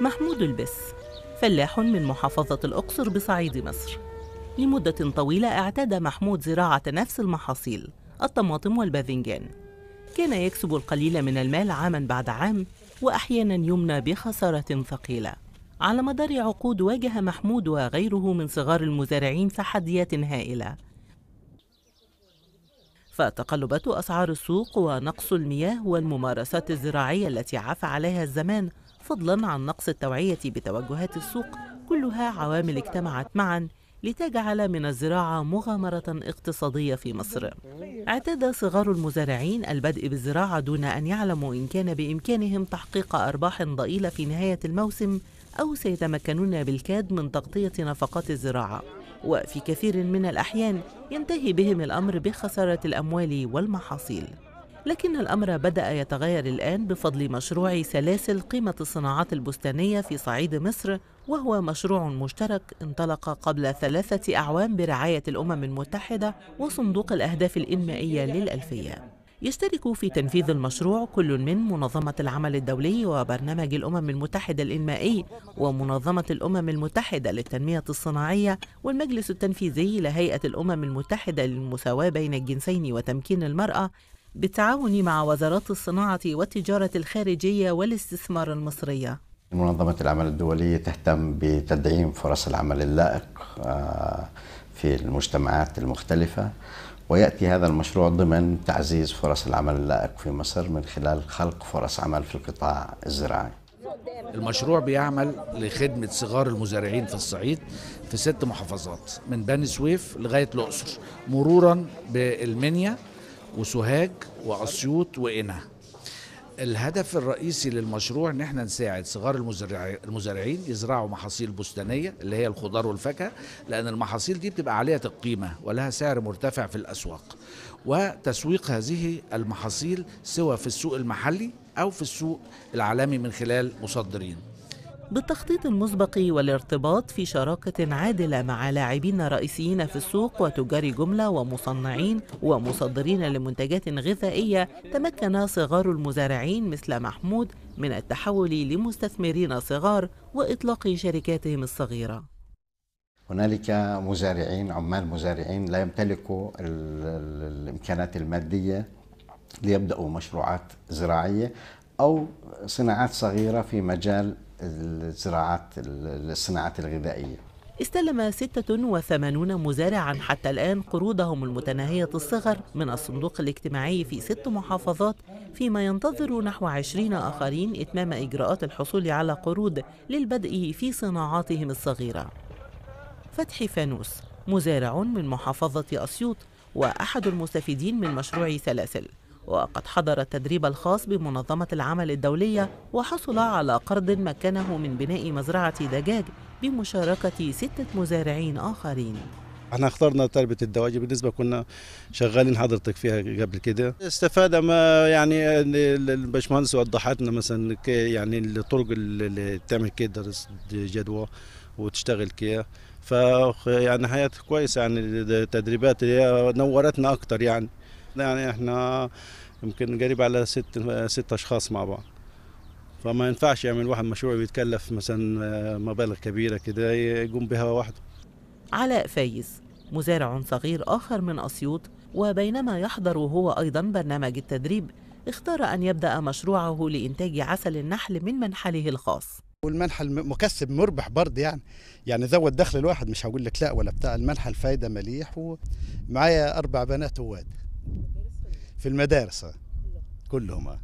محمود البس فلاح من محافظة الأقصر بصعيد مصر. لمدة طويلة اعتاد محمود زراعة نفس المحاصيل الطماطم والباذنجان. كان يكسب القليل من المال عاما بعد عام وأحيانا يمنى بخسارة ثقيلة. على مدار عقود واجه محمود وغيره من صغار المزارعين تحديات هائلة. فتقلبات أسعار السوق ونقص المياه والممارسات الزراعية التي عفى عليها الزمان فضلا عن نقص التوعية بتوجهات السوق كلها عوامل اجتمعت معا لتجعل من الزراعة مغامرة اقتصادية في مصر. اعتاد صغار المزارعين البدء بالزراعة دون أن يعلموا إن كان بإمكانهم تحقيق أرباح ضئيلة في نهاية الموسم أو سيتمكنون بالكاد من تغطية نفقات الزراعة. وفي كثير من الأحيان ينتهي بهم الأمر بخسارة الأموال والمحاصيل. لكن الأمر بدأ يتغير الآن بفضل مشروع سلاسل قيمة الصناعات البستانية في صعيد مصر وهو مشروع مشترك انطلق قبل ثلاثة أعوام برعاية الأمم المتحدة وصندوق الأهداف الإنمائية للألفية. يشترك في تنفيذ المشروع كل من منظمة العمل الدولي وبرنامج الأمم المتحدة الإنمائي ومنظمة الأمم المتحدة للتنمية الصناعية والمجلس التنفيذي لهيئة الأمم المتحدة للمساواة بين الجنسين وتمكين المرأة بالتعاون مع وزارات الصناعة والتجارة الخارجية والاستثمار المصرية. منظمة العمل الدولية تهتم بتدعيم فرص العمل اللائق في المجتمعات المختلفة ويأتي هذا المشروع ضمن تعزيز فرص العمل اللائق في مصر من خلال خلق فرص عمل في القطاع الزراعي. المشروع بيعمل لخدمة صغار المزارعين في الصعيد في ست محافظات من بني سويف لغاية الأقصر مرورا بالمنيا وسوهاج وأسيوط وقنا الهدف الرئيسي للمشروع إن إحنا نساعد صغار المزارعين يزرعوا محاصيل بستانية اللي هي الخضار والفاكهة لأن المحاصيل دي بتبقى عاليه القيمه ولها سعر مرتفع في الأسواق. وتسويق هذه المحاصيل سواء في السوق المحلي أو في السوق العالمي من خلال مصدرين. بالتخطيط المسبق والارتباط في شراكة عادلة مع لاعبين رئيسيين في السوق وتجار جملة ومصنعين ومصدرين لمنتجات غذائية تمكن صغار المزارعين مثل محمود من التحول لمستثمرين صغار وإطلاق شركاتهم الصغيرة. هنالك مزارعين عمال مزارعين لا يمتلكوا الإمكانات المادية ليبدأوا مشروعات زراعية أو صناعات صغيرة في مجال الزراعات الصناعات الغذائية. استلم 86 مزارعا حتى الآن قروضهم المتناهية الصغر من الصندوق الاجتماعي في ست محافظات فيما ينتظر نحو 20 آخرين إتمام إجراءات الحصول على قروض للبدء في صناعاتهم الصغيرة. فتحي فانوس مزارع من محافظة أسيوط وأحد المستفيدين من مشروع سلاسل. وقد حضر التدريب الخاص بمنظمة العمل الدولية وحصل على قرض مكنه من بناء مزرعة دجاج بمشاركة ستة مزارعين آخرين. إحنا اخترنا تربية الدواجن. بالنسبة كنا شغالين حضرتك فيها قبل كده. استفادة ما يعني الباشمهندس وضحت لنا مثلا يعني الطرق اللي تعمل كده جدوى وتشتغل كده. ف يعني حياة كويسة يعني التدريبات هي نورتنا أكتر يعني. يعني إحنا يمكن قريب على ست ست أشخاص مع بعض. فما ينفعش يعمل واحد مشروع ويتكلف مثلا مبالغ كبيرة كده يقوم بها وحده. علاء فايز مزارع صغير آخر من أسيوط وبينما يحضر هو أيضا برنامج التدريب اختار أن يبدأ مشروعه لإنتاج عسل النحل من منحله الخاص. والمنحل مكسب مربح برضه يعني. يعني زود دخل الواحد مش هقول لك لا ولا بتاع. المنحل فايدة مليح ومعايا أربع بنات وواد. في المدارس. كلهم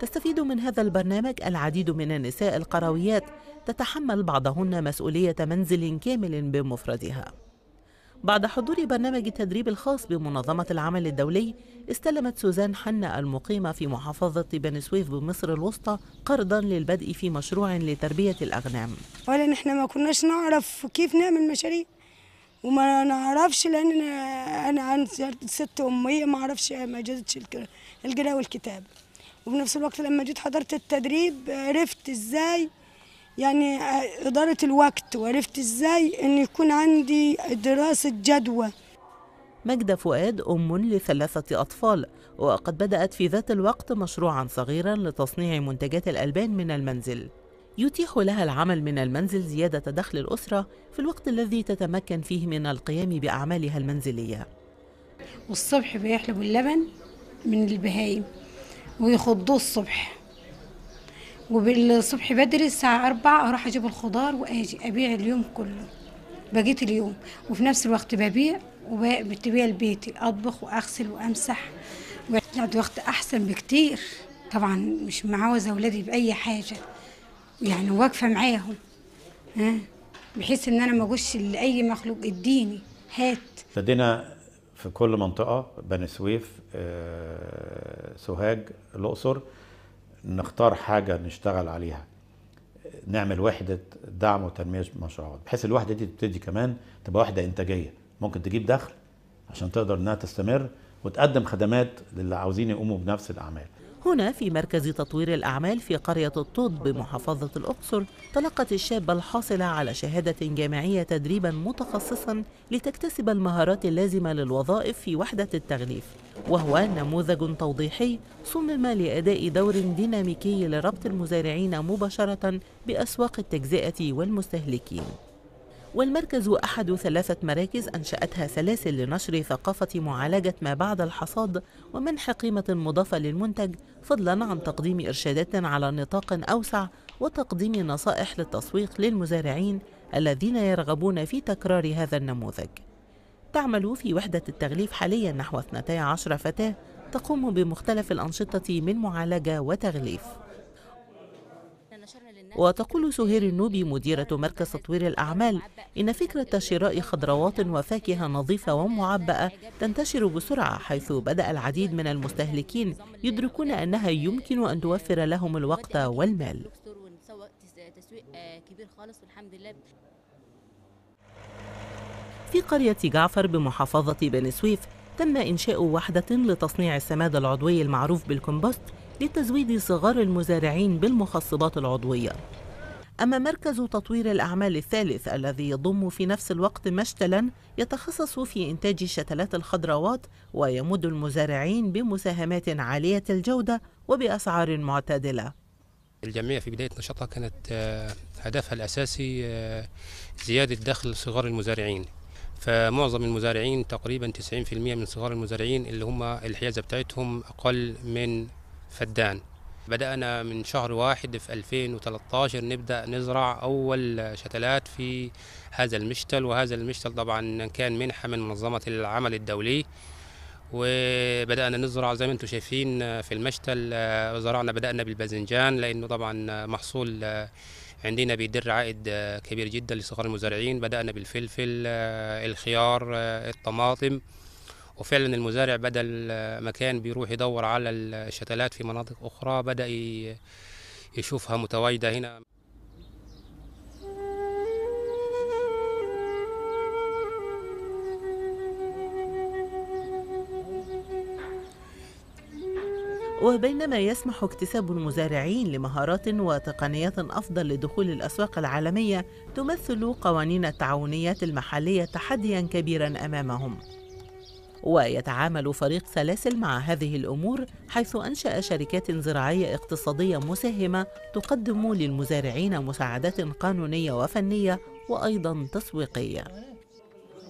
تستفيد من هذا البرنامج العديد من النساء القرويات. تتحمل بعضهن مسؤولية منزل كامل بمفردها. بعد حضور برنامج التدريب الخاص بمنظمة العمل الدولي استلمت سوزان حنا المقيمة في محافظة بني سويف بمصر الوسطى قرضا للبدء في مشروع لتربية الأغنام. ولا نحن ما كناش نعرف كيف نعمل مشاريع. وما نعرفش لأن أنا عن ست اميه ما أعرفش ما جازتش القراءة والكتاب وبنفس الوقت لما جيت حضرت التدريب عرفت إزاي يعني إدارة الوقت وعرفت إزاي أن يكون عندي دراسة جدوى. مجدة فؤاد أم لثلاثة أطفال وقد بدأت في ذات الوقت مشروعا صغيرا لتصنيع منتجات الألبان من المنزل. يتيح لها العمل من المنزل زيادة دخل الأسرة في الوقت الذي تتمكن فيه من القيام بأعمالها المنزلية. والصبح بيحلبوا اللبن من البهايم ويخضوه الصبح. وبالصبح بدري الساعة أربعة أروح أجيب الخضار وأجي أبيع اليوم كله بقيت اليوم. وفي نفس الوقت ببيع وبتبيع لبيتي أطبخ وأغسل وأمسح. وقت وقت أحسن بكتير. طبعا مش معاوزة أولادي بأي حاجة. يعني واقفة معاهم ها؟ بحيث إن أنا ما أقولش لأي مخلوق إديني هات. لدينا في كل منطقة بني سويف آه، سوهاج الأقصر نختار حاجة نشتغل عليها. نعمل وحدة دعم وتنمية مشروعات بحيث الوحدة دي تبتدي كمان تبقى وحدة إنتاجية. ممكن تجيب دخل عشان تقدر إنها تستمر وتقدم خدمات للي عاوزين يقوموا بنفس الأعمال. هنا في مركز تطوير الأعمال في قرية الطود بمحافظة الأقصر تلقت الشابة الحاصلة على شهادة جامعية تدريبا متخصصا لتكتسب المهارات اللازمة للوظائف في وحدة التغليف. وهو نموذج توضيحي صمم لأداء دور ديناميكي لربط المزارعين مباشرة بأسواق التجزئة والمستهلكين. والمركز أحد ثلاثة مراكز أنشأتها سلاسل لنشر ثقافة معالجة ما بعد الحصاد ومنح قيمة مضافة للمنتج فضلا عن تقديم إرشادات على نطاق أوسع وتقديم نصائح للتسويق للمزارعين الذين يرغبون في تكرار هذا النموذج. تعمل في وحدة التغليف حاليا نحو 12 فتاة تقوم بمختلف الأنشطة من معالجة وتغليف. وتقول سهير النوبي مديرة مركز تطوير الأعمال إن فكرة شراء خضروات وفاكهة نظيفة ومعبأة تنتشر بسرعة حيث بدأ العديد من المستهلكين يدركون أنها يمكن أن توفر لهم الوقت والمال. في قرية جعفر بمحافظة بني سويف تم إنشاء وحدة لتصنيع السماد العضوي المعروف بالكومبوست لتزويد صغار المزارعين بالمخصبات العضوية. أما مركز تطوير الأعمال الثالث الذي يضم في نفس الوقت مشتلا يتخصص في إنتاج شتلات الخضروات ويمد المزارعين بمساهمات عالية الجودة وبأسعار معتدلة. الجمعية في بداية نشاطها كانت هدفها الأساسي زيادة دخل صغار المزارعين. فمعظم المزارعين تقريبا 90% من صغار المزارعين اللي هم الحيازة بتاعتهم أقل من فدان. بدأنا من شهر واحد في 2013 نبدأ نزرع أول شتلات في هذا المشتل وهذا المشتل طبعا كان منحة من منظمة العمل الدولي. وبدأنا نزرع زي ما أنتم شايفين في المشتل زرعنا بدأنا بالباذنجان لأنه طبعا محصول عندنا بيدر عائد كبير جدا لصغار المزارعين. بدأنا بالفلفل الخيار الطماطم. وفعلا المزارع بدل ما كان بيروح يدور على الشتلات في مناطق أخرى بدأ يشوفها متواجدة هنا. وبينما يسمح اكتساب المزارعين لمهارات وتقنيات أفضل لدخول الأسواق العالمية تمثل قوانين التعاونيات المحلية تحديا كبيرا أمامهم. ويتعامل فريق سلاسل مع هذه الأمور حيث أنشأ شركات زراعية اقتصادية مساهمة تقدم للمزارعين مساعدات قانونية وفنية وأيضا تسويقية.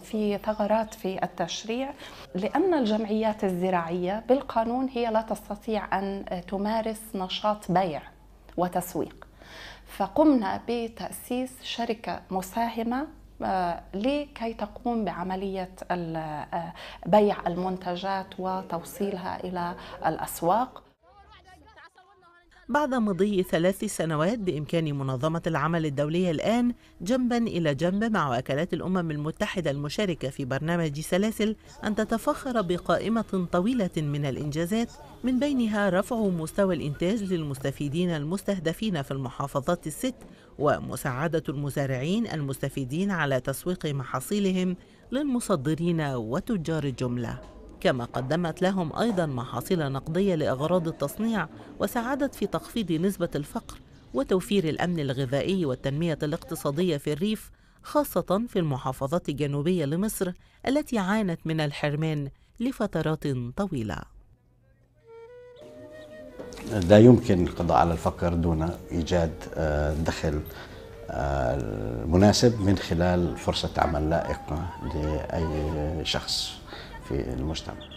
في ثغرات في التشريع لأن الجمعيات الزراعية بالقانون هي لا تستطيع أن تمارس نشاط بيع وتسويق. فقمنا بتأسيس شركة مساهمة لكي تقوم بعملية بيع المنتجات وتوصيلها إلى الأسواق؟ بعد مضي ثلاث سنوات بإمكان منظمة العمل الدولية الآن جنبا إلى جنب مع وكالات الأمم المتحدة المشاركة في برنامج سلاسل أن تتفخر بقائمة طويلة من الإنجازات من بينها رفع مستوى الإنتاج للمستفيدين المستهدفين في المحافظات الست ومساعدة المزارعين المستفيدين على تسويق محاصيلهم للمصدرين وتجار الجملة. كما قدمت لهم أيضا محاصيل نقدية لأغراض التصنيع وساعدت في تخفيض نسبة الفقر وتوفير الأمن الغذائي والتنمية الاقتصادية في الريف خاصة في المحافظات الجنوبية لمصر التي عانت من الحرمان لفترات طويلة. لا يمكن القضاء على الفقر دون إيجاد آه، دخل آه، مناسب من خلال فرصة عمل لائقة لأي شخص. في المجتمع.